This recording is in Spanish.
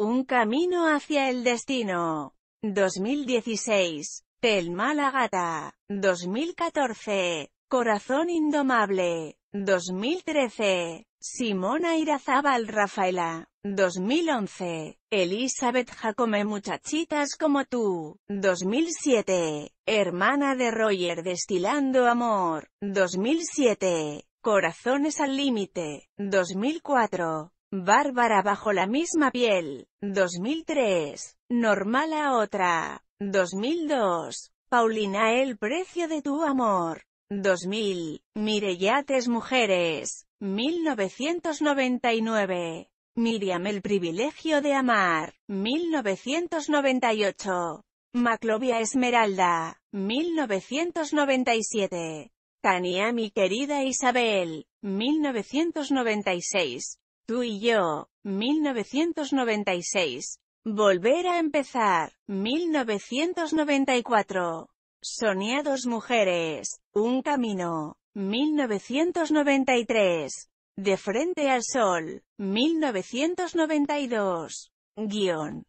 Un camino hacia el destino. 2016. Telma la gata. 2014. Corazón indomable. 2013. Simona Irazábal Rafaela. 2011. Elizabeth Jacome Muchachitas como tú. 2007. Hermana de Roger Destilando Amor. 2007. Corazones al límite. 2004. Bárbara bajo la misma piel. 2003. Normal a otra. 2002. Paulina el precio de tu amor. 2000. Mireyates mujeres. 1999. Miriam el privilegio de amar. 1998. Maclovia Esmeralda. 1997. Tania mi querida Isabel. 1996. Tú y yo. 1996. Volver a empezar. 1994. Soñados mujeres. Un camino. 1993. De frente al sol. 1992. Guión.